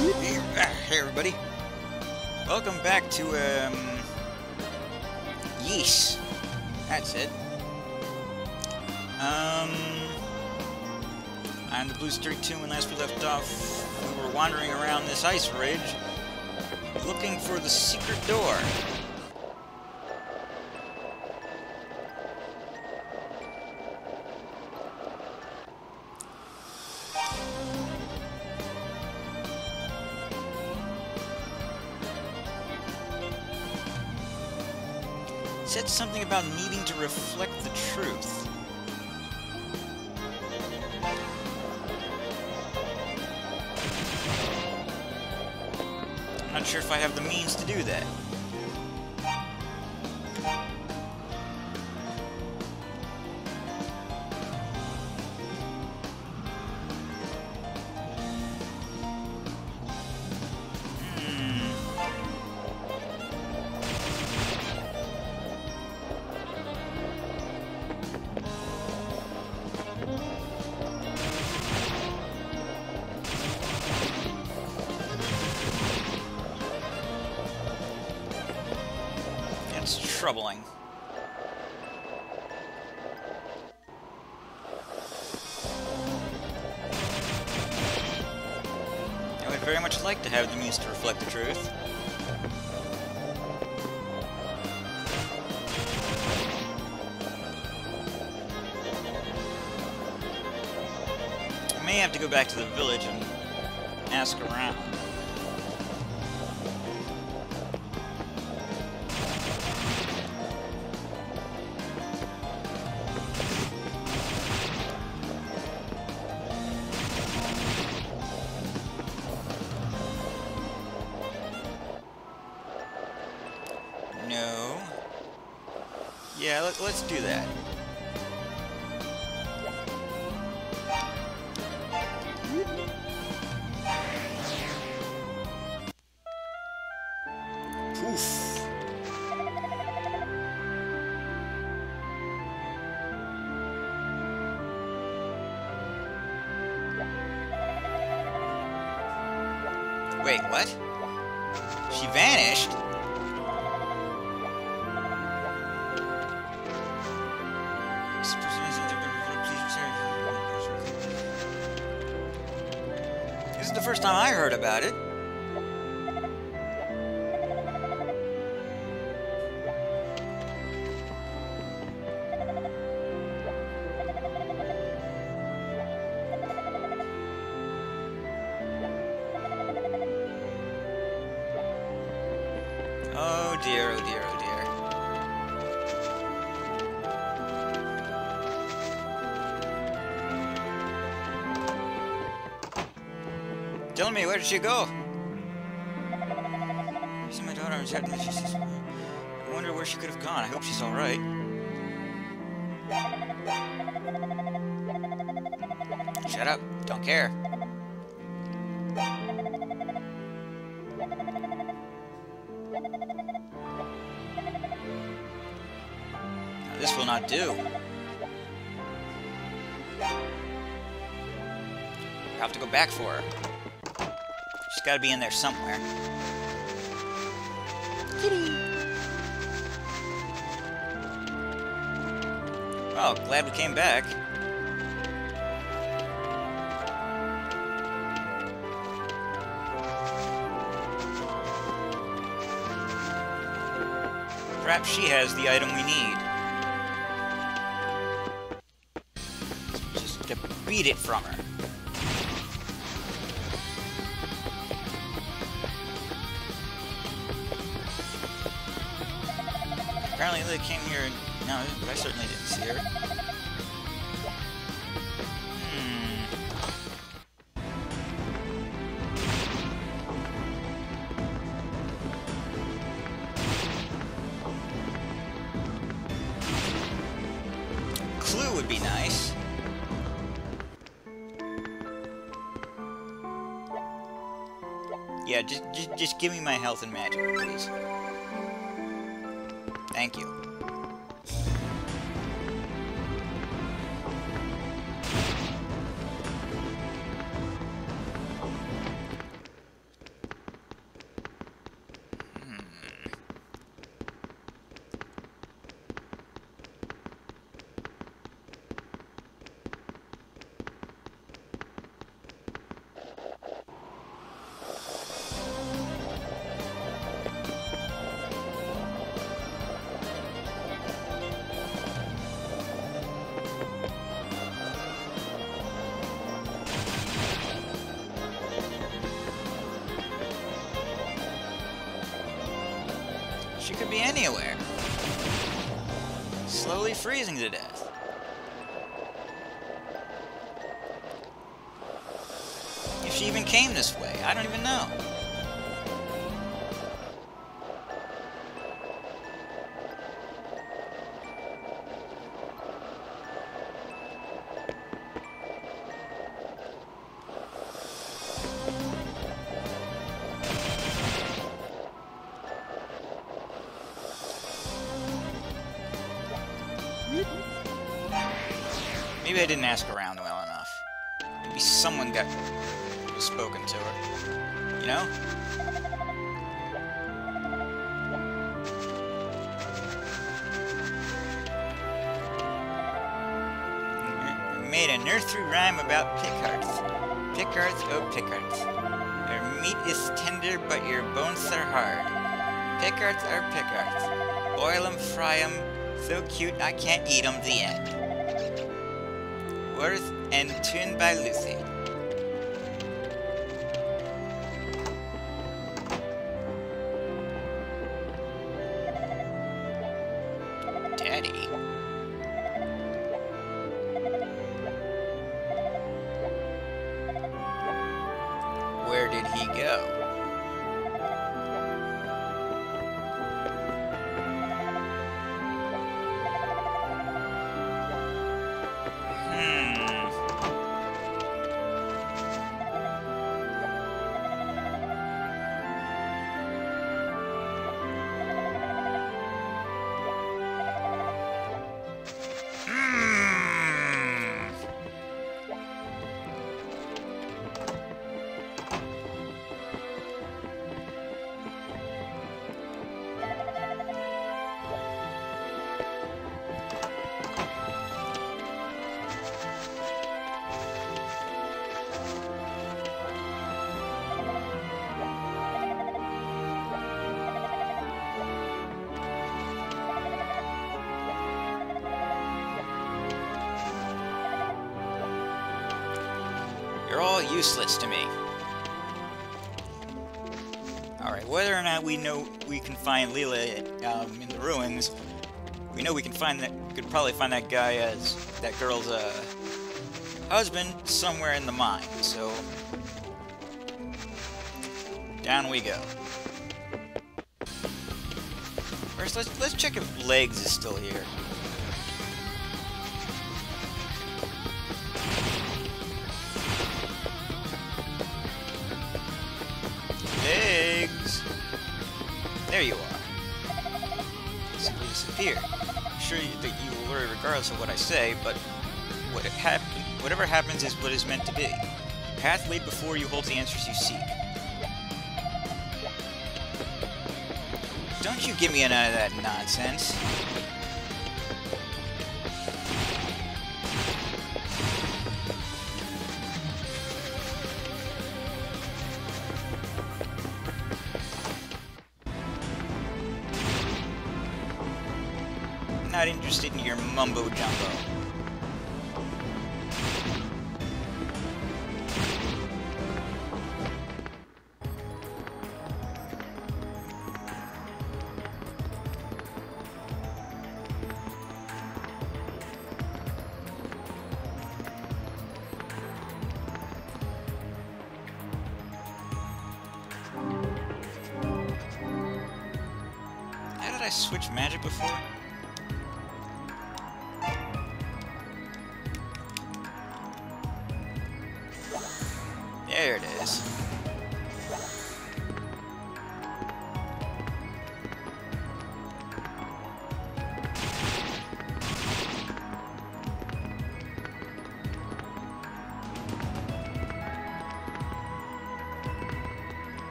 Hey everybody. Welcome back to um Yeesh. That's it. Um I'm the Blue Streak 2 when last we left off we were wandering around this ice ridge looking for the secret door. Said something about needing to reflect the truth. I'm not sure if I have the means to do that. Troubling. I would very much like to have the means to reflect the truth. I may have to go back to the village and ask around. Yeah, let, let's do that. Dear, oh dear, oh dear. Tell me, where did she go? See my daughter. I wonder where she could have gone. I hope she's all right. Shut up. Don't care. Do. I have to go back for her. She's got to be in there somewhere. Kitty! Oh, glad we came back. Perhaps she has the item we need. Beat it from her. Apparently they came here and... No, I certainly didn't see her. Just, give me my health and magic, please. Thank you. Even came this way, I don't even know. Maybe I didn't ask around Pikkard are Pikkard. Boil 'em, fry 'em, so cute I can't eat 'em, the end. Words and tuned by Lucy. All useless to me. Alright, whether or not we know we can find Leela um, in the ruins, we know we can find that, could probably find that guy as, that girl's, uh, husband somewhere in the mine, so... Down we go. First, let's, let's check if Legs is still here. There you are. Simply disappear. I'm sure that you will worry regardless of what I say, but what happen, whatever happens is what is meant to be. The Path laid before you holds the answers you seek. Don't you give me none of that nonsense. Mumbo jumbo. How did I switch magic before?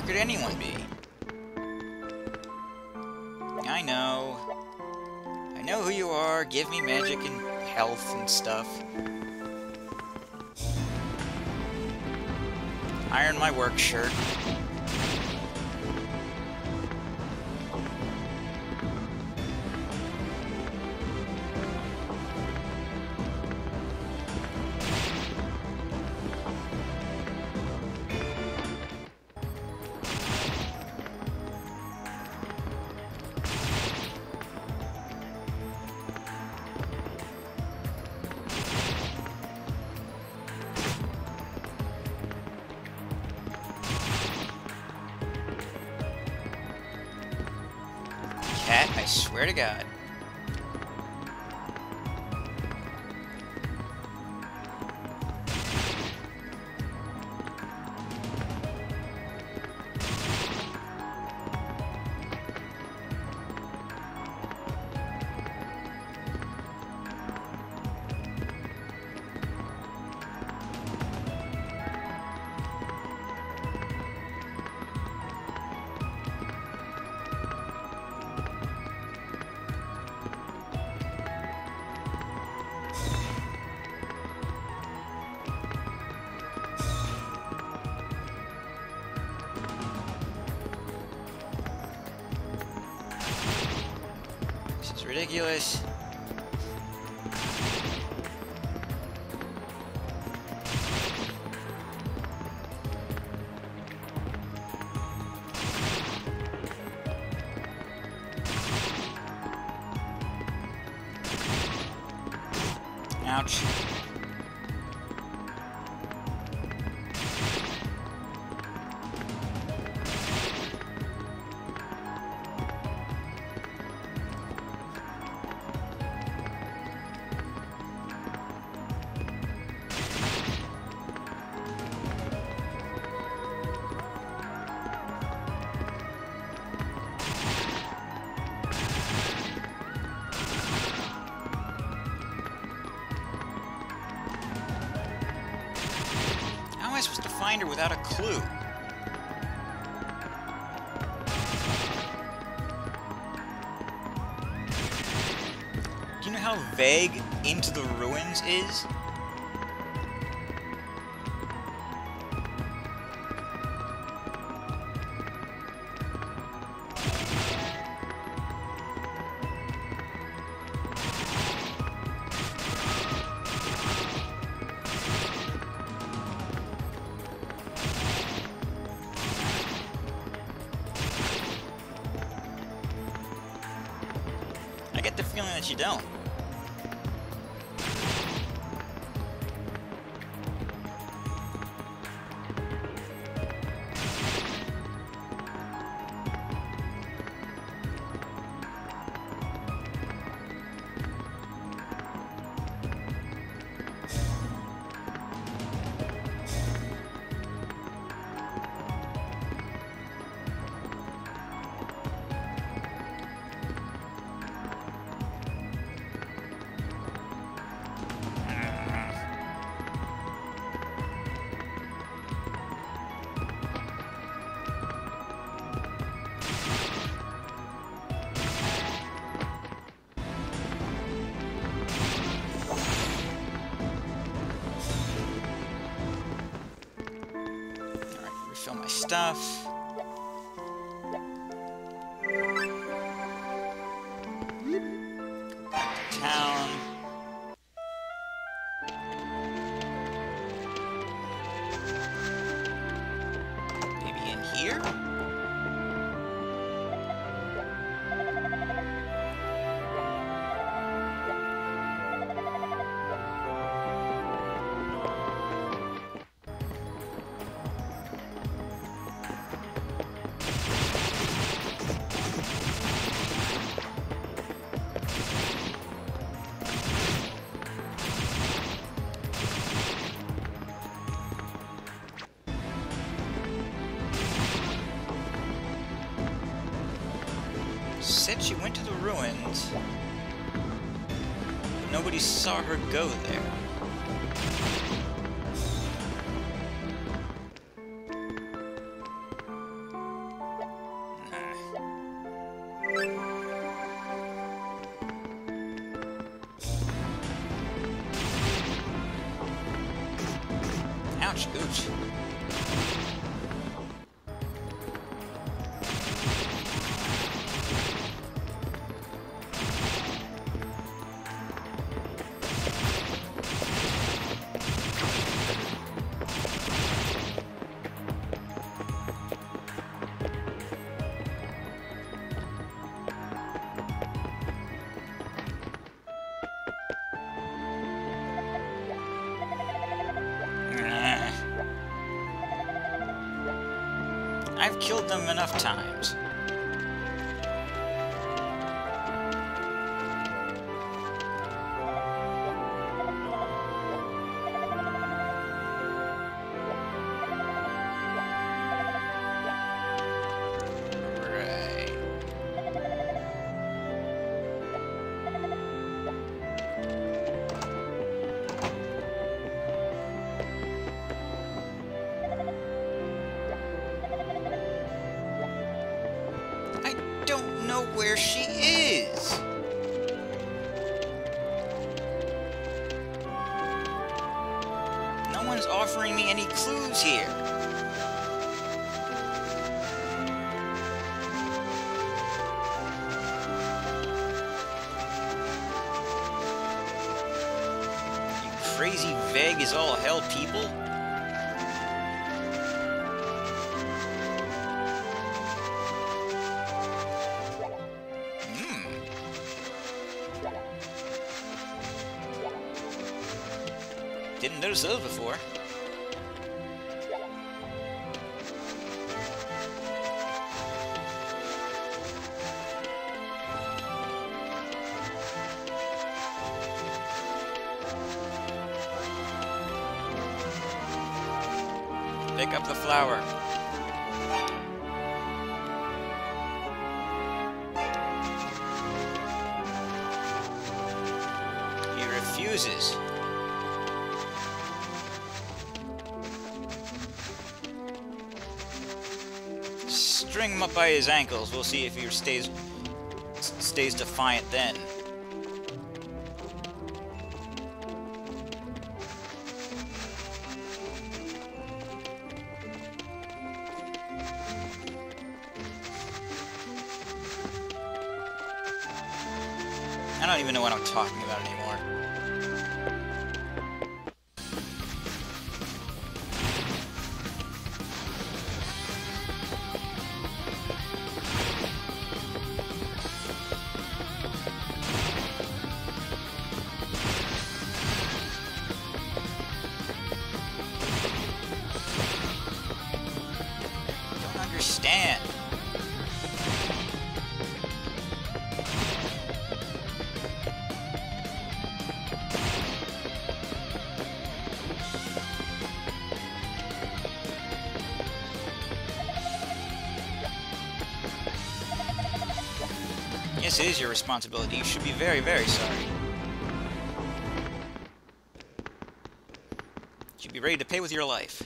Where could anyone be? I know. I know who you are. Give me magic and health and stuff. Iron my work shirt. Ridiculous. Ouch. Vague Into the Ruins is? I get the feeling that you don't. Stuff. Said she went to the ruins. But nobody saw her go there. I've killed them enough times. All hell people. Hmm. Didn't notice those before. His ankles. We'll see if he stays stays defiant then. I don't even know what I'm talking about anymore. Is your responsibility. You should be very, very sorry. You should be ready to pay with your life.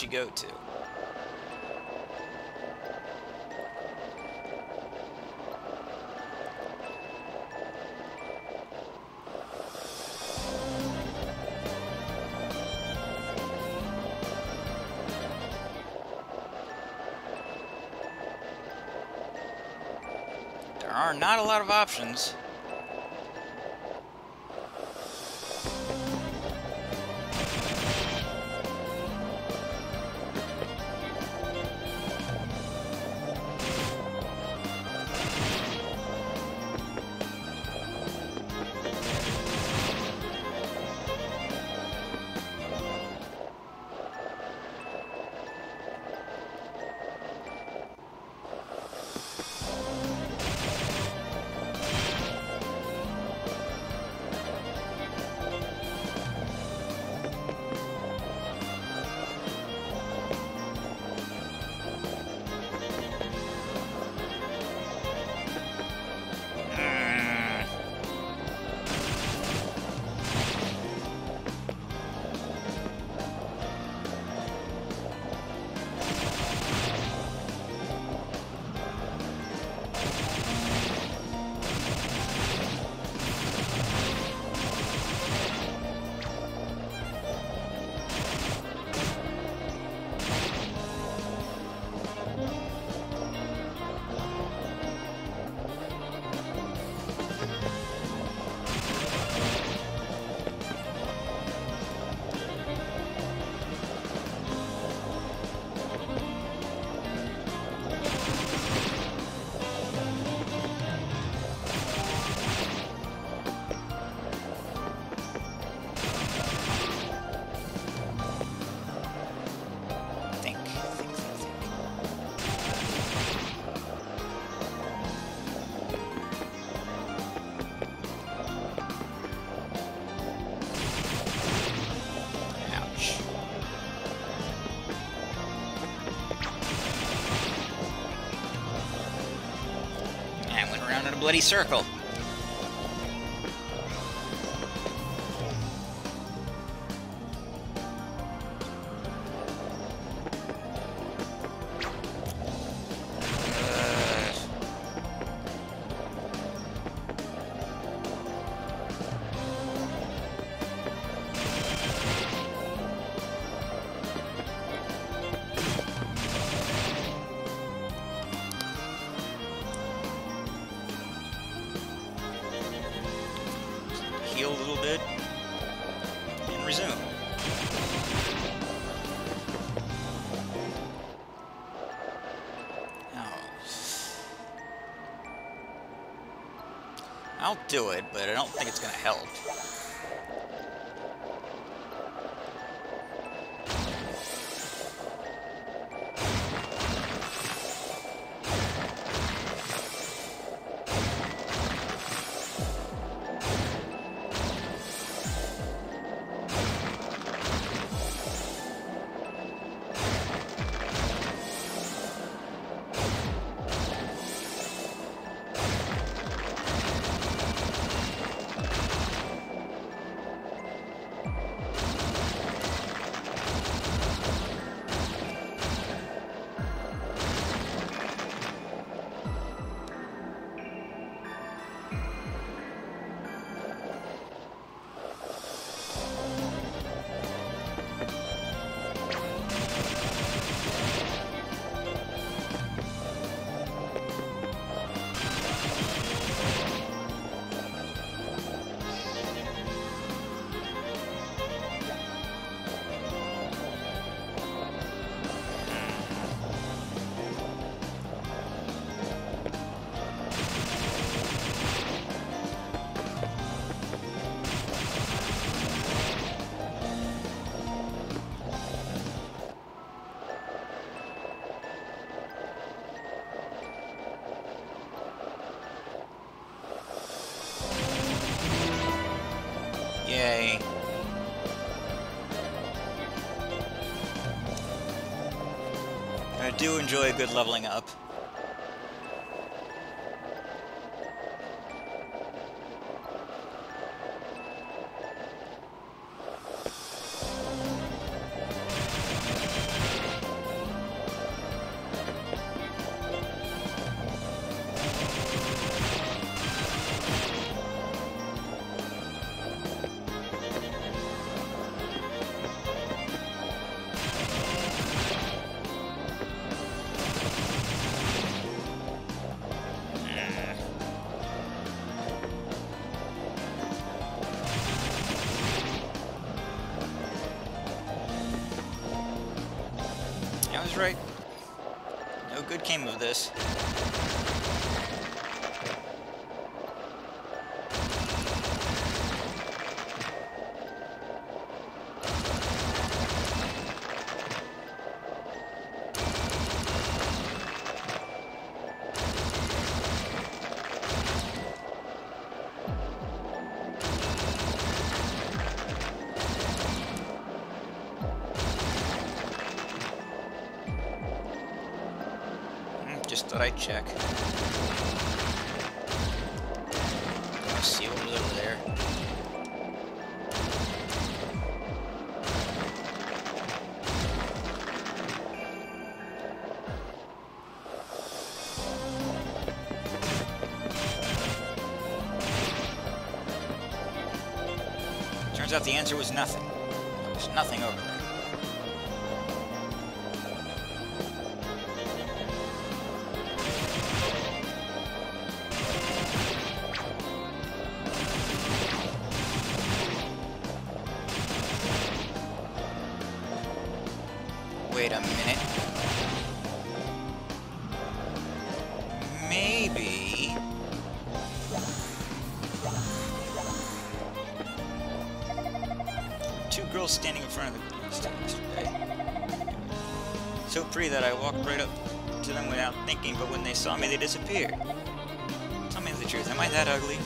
She go to? There are not a lot of options. Bloody circle. Enjoy a good leveling up. Came of this. Just thought I'd check. I see what was over there. Turns out the answer was nothing. There was nothing over there. So pretty that I walked right up to them without thinking, but when they saw me, they disappeared. Tell me the truth, am I that ugly?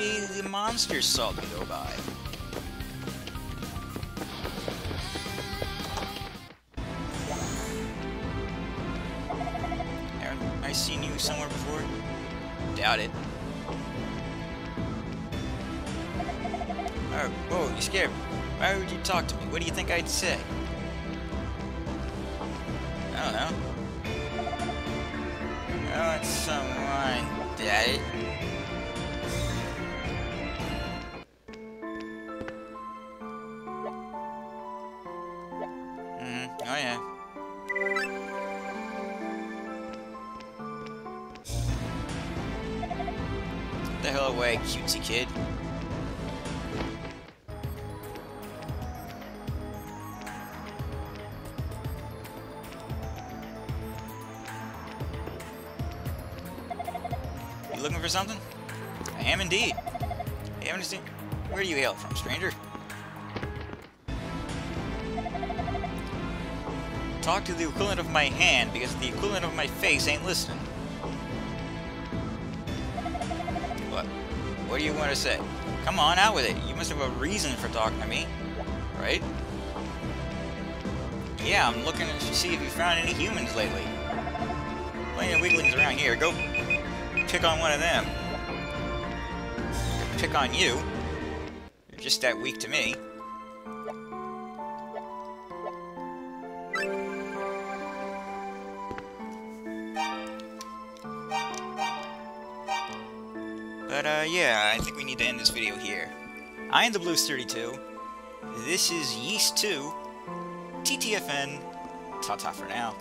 The monsters saw them go by. I seen you somewhere before? Doubt it. Oh, whoa, you scared me. Why would you talk to me? What do you think I'd say? You looking for something? I am indeed. Hey, haven't seen... Where do you hail from, stranger? Talk to the equivalent of my hand, because the equivalent of my face ain't listening. What? What do you want to say? Come on, out with it. You must have a reason for talking to me, right? Yeah, I'm looking to see if you found any humans lately. Plenty of weaklings around here. Go pick on one of them. Pick on you. You're just that weak to me. But, uh, yeah, I think we need to end this video here. I am the Blues32. This is Ys 2. TTFN. Ta-ta for now.